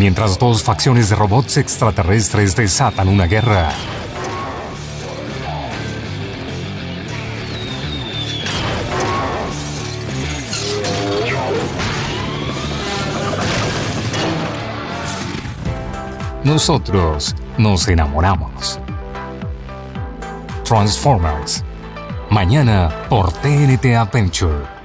mientras dos facciones de robots extraterrestres desatan una guerra. Nosotros nos enamoramos. Transformers. Mañana por TNT Adventure.